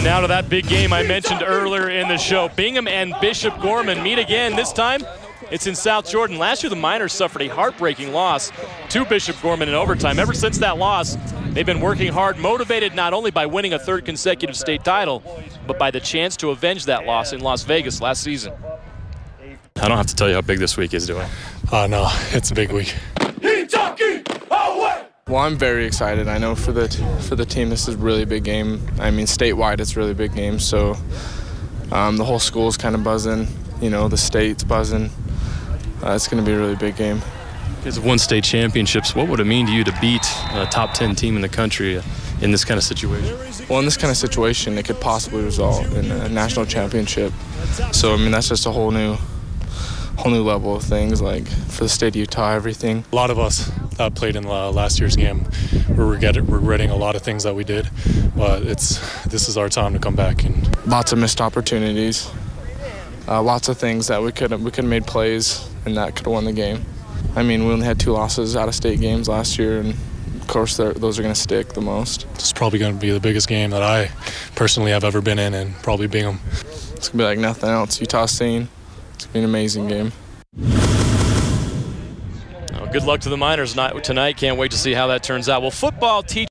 And now to that big game I mentioned earlier in the show. Bingham and Bishop Gorman meet again. This time it's in South Jordan. Last year the Miners suffered a heartbreaking loss to Bishop Gorman in overtime. Ever since that loss, they've been working hard, motivated not only by winning a third consecutive state title, but by the chance to avenge that loss in Las Vegas last season. I don't have to tell you how big this week is, do I? Uh, no, it's a big week. Well, I'm very excited. I know for the for the team, this is a really big game. I mean, statewide, it's a really big game. So um, the whole school's kind of buzzing. You know, the state's buzzing. Uh, it's going to be a really big game. Because of one state championships, what would it mean to you to beat a top 10 team in the country in this kind of situation? Well, in this kind of situation, it could possibly result in a national championship. So, I mean, that's just a whole new whole new level of things like for the state of Utah, everything. A lot of us that played in last year's game, we're regretting a lot of things that we did, but it's this is our time to come back and lots of missed opportunities, uh, lots of things that we could we could have made plays and that could have won the game. I mean, we only had two losses out of state games last year, and of course those are going to stick the most. It's probably going to be the biggest game that I personally have ever been in, and probably Bingham. It's going to be like nothing else. Utah scene. It's going to be an amazing game. Good luck to the Miners tonight. Can't wait to see how that turns out. Well, football teaches.